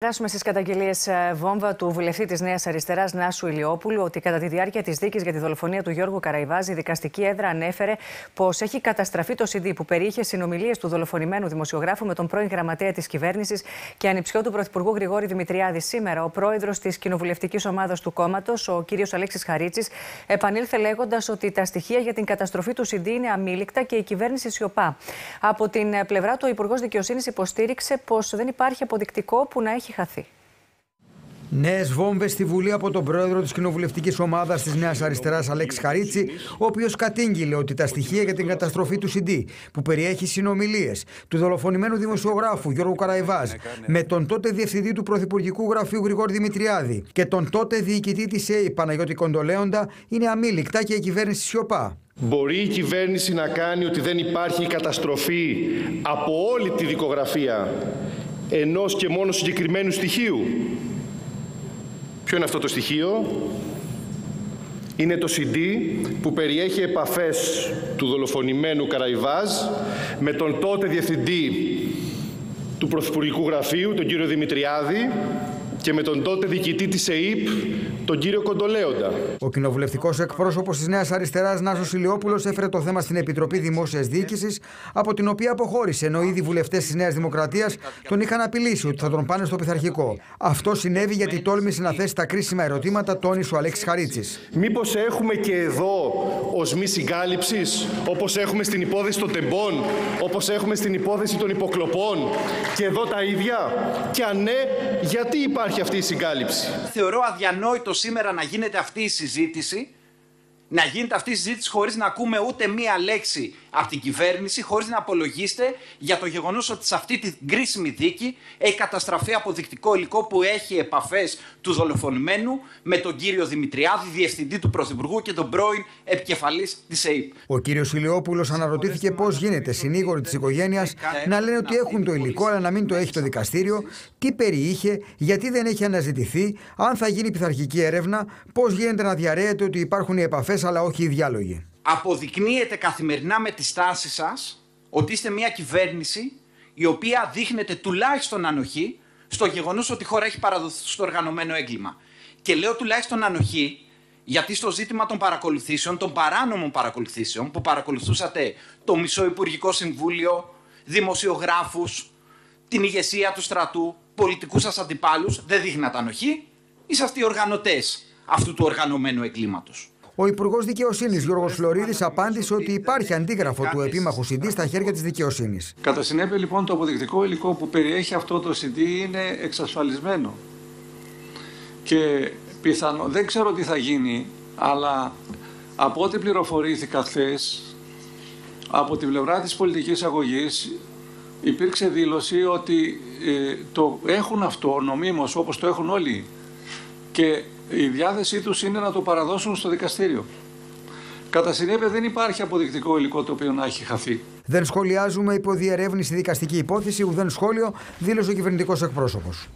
Περάσουμε στις καταγγελίες βόμβα του βουλευτή της Νέας Αριστεράς Νάσου Ηλιόπουλου ότι κατά τη διάρκεια της δίκης για τη δολοφονία του Γιώργου Καραϊβάζη, η δικαστική έδρα ανέφερε πως έχει καταστραφεί το CD που περιείχε συνομιλίες του δολοφονημένου δημοσιογράφου με τον πρώην γραμματέα της κυβέρνησης και ανιψιό του Πρωθυπουργού Γρηγόρη Δημητριάδη. Σήμερα, ο πρόεδρος της κοινοβουλευτικής ομάδας του κόμματος, ο κ. Αλέξης Χαρίτσης, επανήλθε λέγοντας ότι τα στοιχεία για την καταστροφή του CD είναι αμήλικτα και η κυβέρνηση σιωπά. Από την πλευρά του, ο Υπουργός Δικαιοσύνης υποστήριξε πως δεν υπάρχει αποδεικτικό που να έχει έχει χαθεί. Νέες βόμβες στη Βουλή από τον πρόεδρο της κοινοβουλευτικής ομάδας της Νέας Αριστεράς, Αλέξη Χαρίτσι, ο οποίος κατήγγειλε ότι τα στοιχεία για την καταστροφή του CD, που περιέχει συνομιλίες του δολοφονημένου δημοσιογράφου Γιώργου Καραϊβάζ με τον τότε διευθυντή του Πρωθυπουργικού Γραφείου Γρηγόρη Δημητριάδη και τον τότε διοικητή της ΕΕ Παναγιώτη Κοντολέοντα, είναι αμήλικτα και η κυβέρνηση σιωπά. Μπορεί η κυβέρνηση να κάνει ότι δεν υπάρχει καταστροφή από όλη τη δικογραφία ενός και μόνο συγκεκριμένου στοιχείου. Ποιο είναι αυτό το στοιχείο; Είναι το CD που περιέχει επαφές του δολοφονημένου Καραϊβάζ με τον τότε διευθυντή του Πρωθυπουργικού Γραφείου, τον κύριο Δημητριάδη, και με τον τότε διοικητή της ΕΕΠ, τον κύριο Κοντολέοντα. Ο κοινοβουλευτικός εκπρόσωπος της Νέας Αριστεράς, Νάσο Ηλιόπουλος, έφερε το θέμα στην Επιτροπή Δημόσιας Διοίκησης, από την οποία αποχώρησε, ενώ ήδη βουλευτές της Νέας Δημοκρατίας τον είχαν απειλήσει ότι θα τον πάνε στο πειθαρχικό. Αυτό συνέβη γιατί τόλμησε να θέσει τα κρίσιμα ερωτήματα, τόνισε ο Αλέξης Χαρίτσης. Μήπως έχουμε και εδώ οσμή συγκάλυψης, όπως έχουμε στην υπόθεση των τεμπών, όπως έχουμε στην υπόθεση των υποκλοπών, και εδώ τα ίδια; Και αν ναι, γιατί υπάρχει υπάρχει αυτή η συγκάλυψη. Θεωρώ αδιανόητο σήμερα να γίνεται αυτή η συζήτηση να γίνεται αυτή η συζήτηση χωρίς να ακούμε ούτε μία λέξη από την κυβέρνηση, χωρίς να απολογίστε για το γεγονός ότι σε αυτή την κρίσιμη δίκη έχει καταστραφεί αποδεικτικό υλικό που έχει επαφές του δολοφονημένου με τον κύριο Δημητριάδη, διευθυντή του Πρωθυπουργού και τον πρώην επικεφαλής της ΕΕΠ. Ο κύριος Ηλιόπουλος αναρωτήθηκε πώς γίνεται συνήγοροι της οικογένειας να λένε ότι έχουν το υλικό αλλά να μην το έχει το δικαστήριο, τι περιείχε, γιατί δεν έχει αναζητηθεί, αν θα γίνει πειθαρχική έρευνα, πώς γίνεται να διαρρέεται ότι υπάρχουν οι επαφές αλλά όχι οι διάλογοι. Αποδεικνύεται καθημερινά με τη στάση σας ότι είστε μια κυβέρνηση η οποία δείχνεται τουλάχιστον ανοχή στο γεγονός ότι η χώρα έχει παραδοθεί στο οργανωμένο έγκλημα. Και λέω τουλάχιστον ανοχή γιατί στο ζήτημα των παρακολουθήσεων, των παράνομων παρακολουθήσεων που παρακολουθούσατε το Μισό Υπουργικό Συμβούλιο, δημοσιογράφους, την ηγεσία του στρατού, πολιτικούς σας αντιπάλους, δεν δείχνατε ανοχή, είσαστε οι οργανωτές αυτού του οργανωμένου εγκλήματος. Ο Υπουργός Δικαιοσύνης Γιώργος Φλωρίδης απάντησε ότι υπάρχει αντίγραφο του επίμαχου CD στα χέρια της δικαιοσύνης. Κατά συνέπεια, λοιπόν, το αποδεικτικό υλικό που περιέχει αυτό το CD είναι εξασφαλισμένο. Και πιθανό, δεν ξέρω τι θα γίνει, αλλά από ό,τι πληροφορήθηκα χθες, από την πλευρά της πολιτικής αγωγής υπήρξε δήλωση ότι ε, το έχουν αυτό νομίμως όπως το έχουν όλοι και η διάθεσή τους είναι να το παραδώσουν στο δικαστήριο. Κατά συνέπεια δεν υπάρχει αποδεικτικό υλικό το οποίο να έχει χαθεί. Δεν σχολιάζουμε υποδιερεύνηση δικαστική υπόθεση, ουδέν σχόλιο, δήλωσε ο κυβερνητικός εκπρόσωπος.